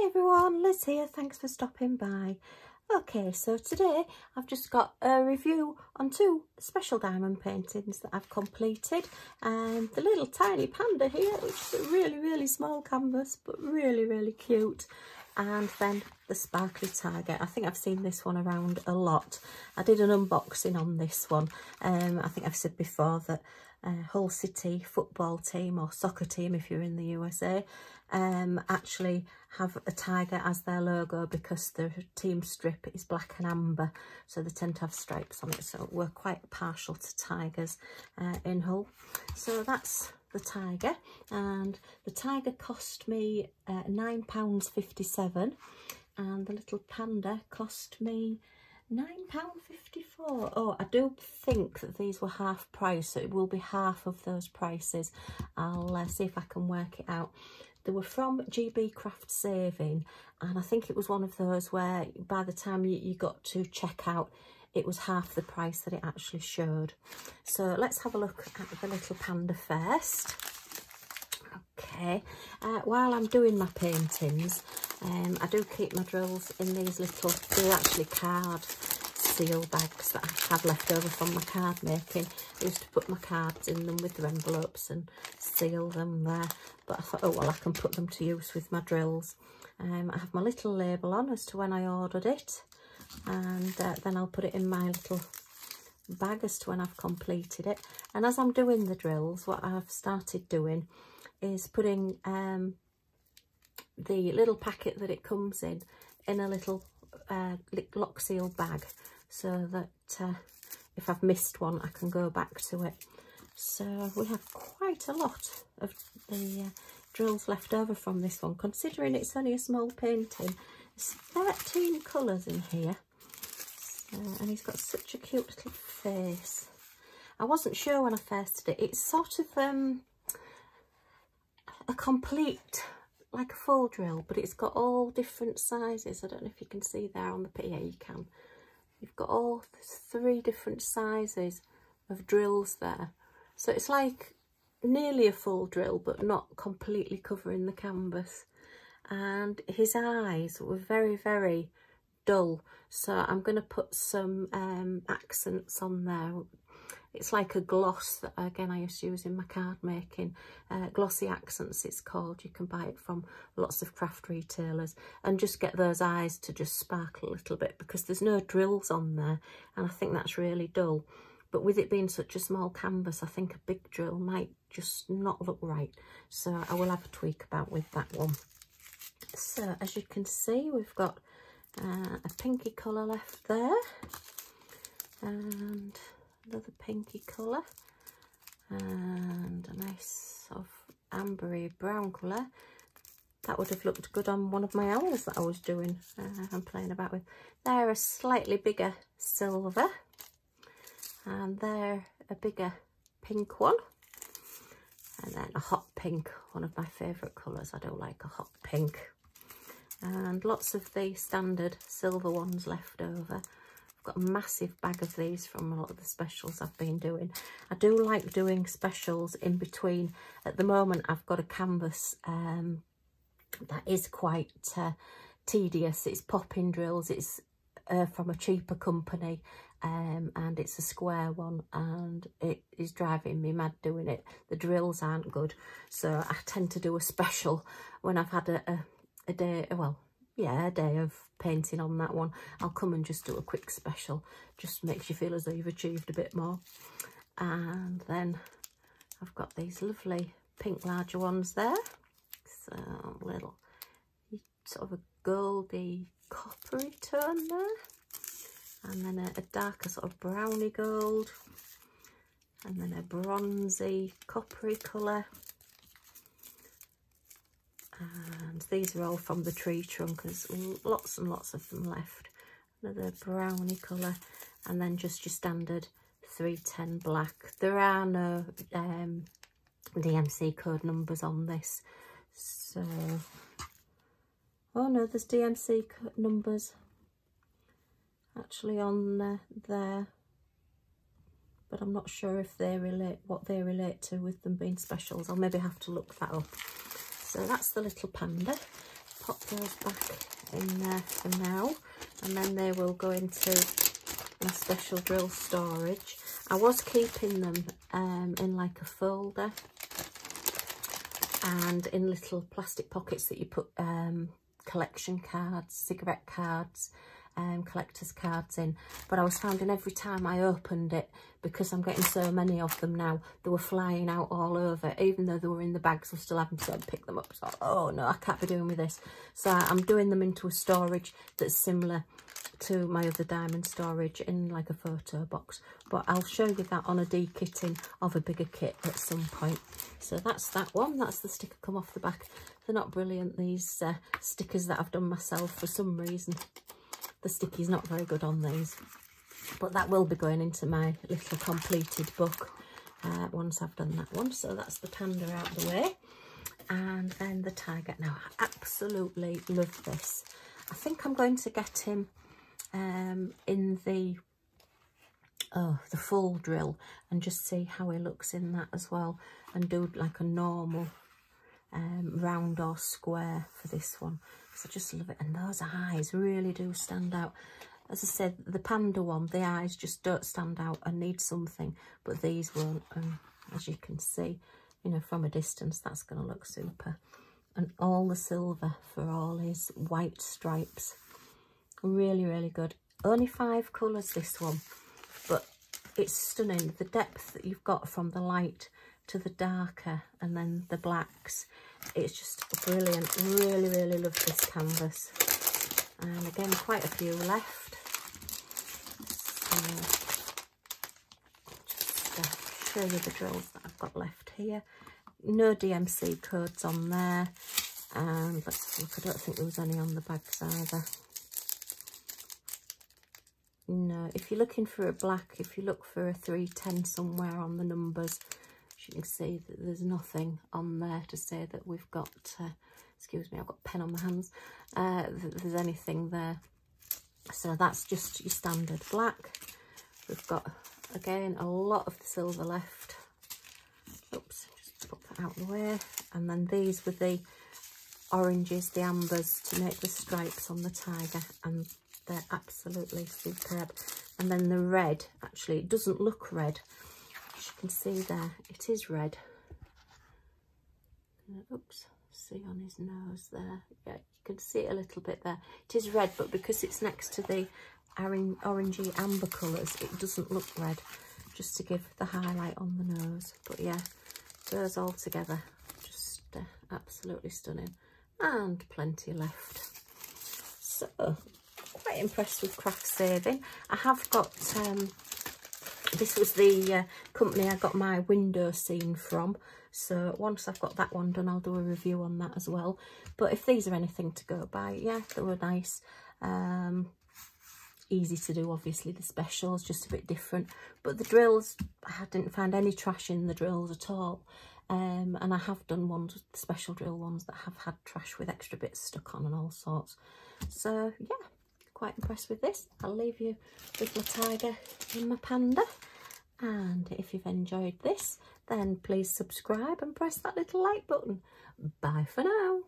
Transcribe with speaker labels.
Speaker 1: Hi everyone, Liz here, thanks for stopping by. Okay, so today I've just got a review on two special diamond paintings that I've completed. And the little tiny panda here, which is a really, really small canvas, but really, really cute. And then the sparkly tiger. I think I've seen this one around a lot. I did an unboxing on this one. Um, I think I've said before that uh, Hull City football team or soccer team if you're in the USA um, actually have a tiger as their logo because the team strip is black and amber. So they tend to have stripes on it. So we're quite partial to tigers uh, in Hull. So that's the tiger. And the tiger cost me uh, £9.57 and the little panda cost me £9.54. Oh, I do think that these were half price, so it will be half of those prices. I'll uh, see if I can work it out. They were from GB Craftsaving, and I think it was one of those where by the time you, you got to check out, it was half the price that it actually showed. So let's have a look at the little panda first. Okay, uh, while I'm doing my paintings, um, I do keep my drills in these little, they're actually card seal bags that I have left over from my card making. I used to put my cards in them with their envelopes and seal them there. But I thought, oh, well, I can put them to use with my drills. Um, I have my little label on as to when I ordered it. And uh, then I'll put it in my little bag as to when I've completed it. And as I'm doing the drills, what I've started doing is putting um, the little packet that it comes in in a little uh, lock seal bag so that uh, if I've missed one I can go back to it. So we have quite a lot of the uh, drills left over from this one considering it's only a small painting. There's 13 colours in here and he's got such a cute little face. I wasn't sure when I first did it. It's sort of um, a complete like a full drill, but it's got all different sizes. I don't know if you can see there on the, yeah, you can. You've got all three different sizes of drills there. So it's like nearly a full drill, but not completely covering the canvas. And his eyes were very, very dull. So I'm going to put some um, accents on there it's like a gloss that, again, I used to use in my card making. Uh, Glossy Accents, it's called. You can buy it from lots of craft retailers. And just get those eyes to just sparkle a little bit because there's no drills on there. And I think that's really dull. But with it being such a small canvas, I think a big drill might just not look right. So I will have a tweak about with that one. So as you can see, we've got uh, a pinky colour left there. And another pinky colour and a nice sort of ambery brown colour. That would have looked good on one of my owls that I was doing uh, I'm playing about with. They're a slightly bigger silver and they're a bigger pink one and then a hot pink, one of my favourite colours. I don't like a hot pink. And lots of the standard silver ones left over got a massive bag of these from a lot of the specials I've been doing. I do like doing specials in between. At the moment, I've got a canvas um, that is quite uh, tedious. It's popping drills. It's uh, from a cheaper company um, and it's a square one and it is driving me mad doing it. The drills aren't good. So I tend to do a special when I've had a, a, a day, well, yeah, a day of painting on that one. I'll come and just do a quick special. Just makes you feel as though you've achieved a bit more. And then I've got these lovely pink larger ones there. So little sort of a goldy coppery tone there. And then a, a darker sort of browny gold. And then a bronzy coppery colour these are all from the tree trunk. There's lots and lots of them left. Another browny colour and then just your standard 310 black. There are no um, DMC code numbers on this so oh no there's DMC numbers actually on there but I'm not sure if they relate what they relate to with them being specials. I'll maybe have to look that up so that's the little panda. pop those back in there for now and then they will go into my special drill storage. I was keeping them um, in like a folder and in little plastic pockets that you put um, collection cards, cigarette cards, um, collector's cards in. But I was finding every time I opened it, because I'm getting so many of them now, they were flying out all over. Even though they were in the bags, I was still having to pick them up. So, oh no, I can't be doing with this. So I'm doing them into a storage that's similar to my other diamond storage in like a photo box but I'll show you that on a dekitting of a bigger kit at some point so that's that one that's the sticker come off the back they're not brilliant these uh, stickers that I've done myself for some reason the sticky's not very good on these but that will be going into my little completed book uh, once I've done that one. So that's the panda out the way. And then the tiger. Now I absolutely love this. I think I'm going to get him um, in the oh the full drill and just see how he looks in that as well and do like a normal um, round or square for this one. Because I just love it. And those eyes really do stand out. As I said the panda one the eyes just don't stand out. I need something but these won't. And as you can see you know from a distance that's going to look super. And all the silver for all his white stripes. Really really good. Only five colors this one but it's stunning. The depth that you've got from the light to the darker and then the blacks. It's just brilliant. Really really love this canvas. And again quite a few left. So just uh, show you the drills that I've got left here. No DMC codes on there and let's look I don't think there was any on the bags either. No, if you're looking for a black, if you look for a 310 somewhere on the numbers, you can see that there's nothing on there to say that we've got, uh, excuse me, I've got pen on my hands, uh, there's anything there. So that's just your standard black. We've got, again, a lot of the silver left. Oops, just put that out of the way. And then these with the oranges, the ambers to make the stripes on the tiger. And they're absolutely superb. And then the red, actually, it doesn't look red. You can see there, it is red. Uh, oops, see on his nose there. Yeah, you can see it a little bit there. It is red, but because it's next to the orangey amber colours, it doesn't look red, just to give the highlight on the nose. But yeah, those all together, just uh, absolutely stunning. And plenty left. So quite impressed with Craftsaving. I have got, um, this was the uh, company I got my window scene from. So once I've got that one done, I'll do a review on that as well. But if these are anything to go by, yeah, they were nice. Um, easy to do, obviously, the specials, just a bit different. But the drills, I didn't find any trash in the drills at all. Um, and I have done ones, special drill ones that have had trash with extra bits stuck on and all sorts. So, yeah, quite impressed with this. I'll leave you with my tiger and my panda. And if you've enjoyed this, then please subscribe and press that little like button. Bye for now.